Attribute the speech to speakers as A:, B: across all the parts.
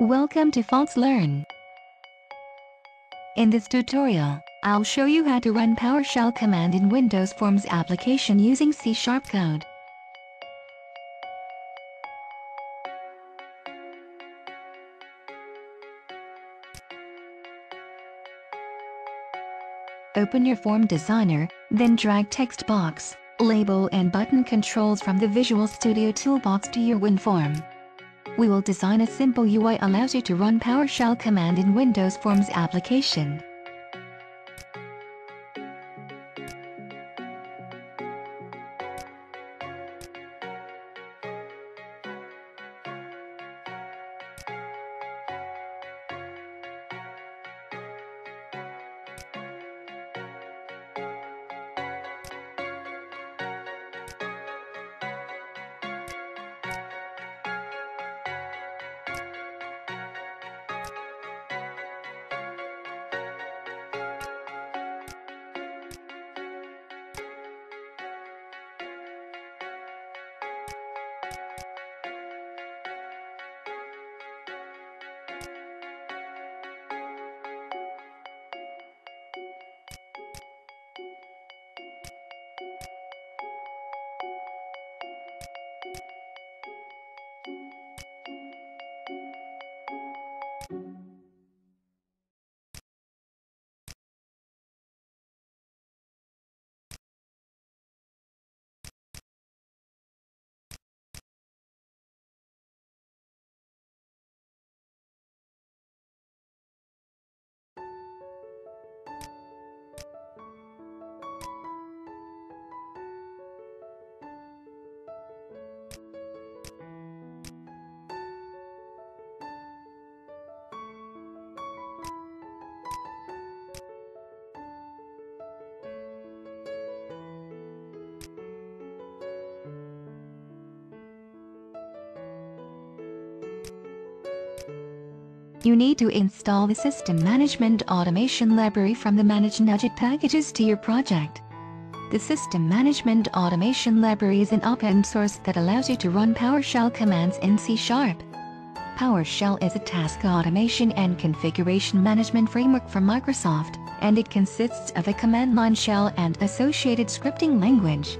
A: Welcome to Fox Learn. In this tutorial, I'll show you how to run PowerShell command in Windows Forms application using C-sharp code. Open your form designer, then drag text box, label and button controls from the Visual Studio toolbox to your WinForm. We will design a simple UI allows you to run PowerShell command in Windows Forms application. You need to install the System Management Automation library from the Manage NuGet packages to your project. The System Management Automation library is an open source that allows you to run PowerShell commands in C Sharp. PowerShell is a task automation and configuration management framework from Microsoft, and it consists of a command line shell and associated scripting language.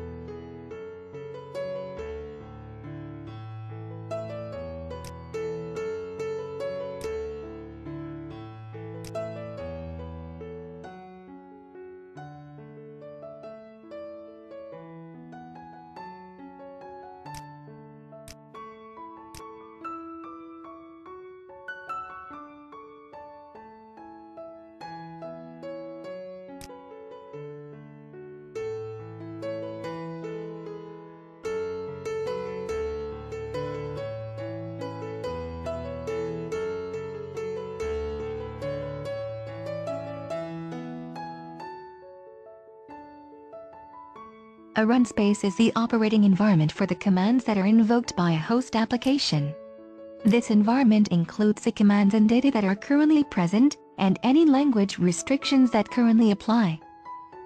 A: A run space is the operating environment for the commands that are invoked by a host application. This environment includes the commands and data that are currently present, and any language restrictions that currently apply.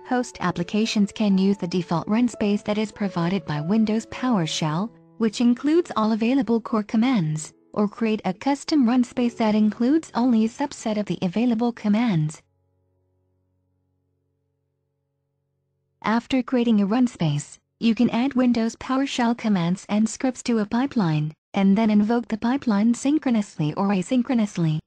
A: Host applications can use the default run space that is provided by Windows PowerShell, which includes all available core commands, or create a custom run space that includes only a subset of the available commands. After creating a run space, you can add Windows PowerShell commands and scripts to a pipeline, and then invoke the pipeline synchronously or asynchronously.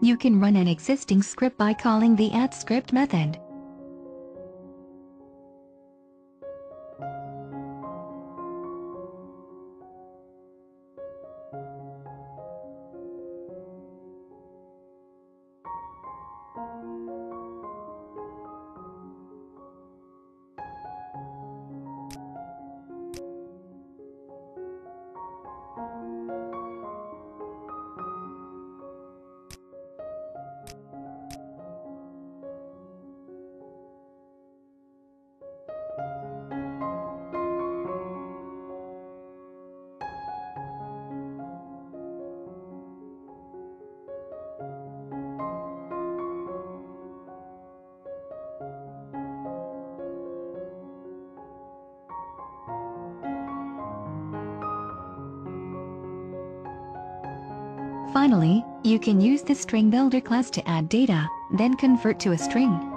A: You can run an existing script by calling the add script method. Finally, you can use the string builder class to add data, then convert to a string.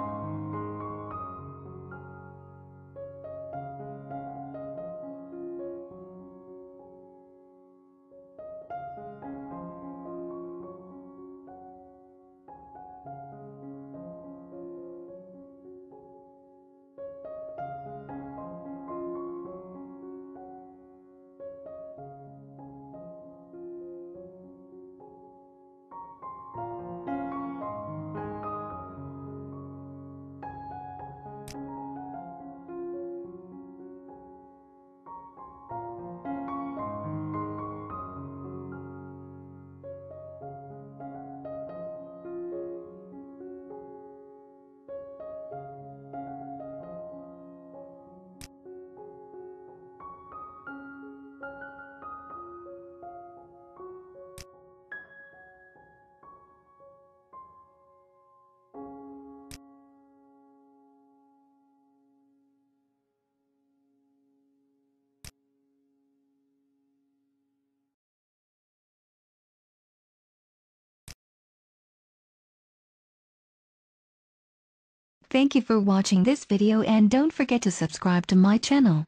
A: Thank you for watching this video and don't forget to subscribe to my channel.